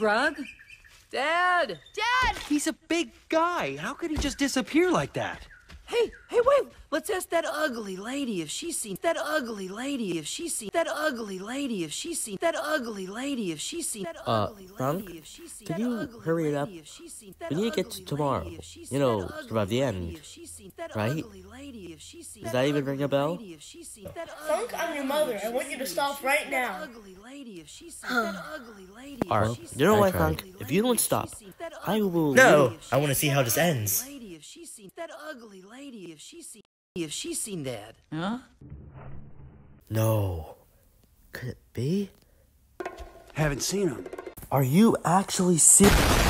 Grug? Dad! Dad! He's a big guy. How could he just disappear like that? Hey, hey, wait! Let's ask that ugly lady if she's seen that ugly lady if she's seen that ugly lady if she's seen that ugly lady if she's seen that Uh, ugly Frank, lady if she's seen could that you ugly hurry it up? if she's We need to get to tomorrow. lady if she's You know, that survive the end. if she's seen that Right? ugly lady if she's seen Does that even ring a bell? lady if she's seen that Frank, I'm your mother. I want you to stop right seen that now. ugly lady if she's seen that ugly lady if Alright, she's you know what, that Frank? If you don't stop, she's seen that I will- No, I want to see how this ends. lady if she's seen that ugly lady if she's seen if she's seen that. Huh? No. Could it be? Haven't seen him. Are you actually serious?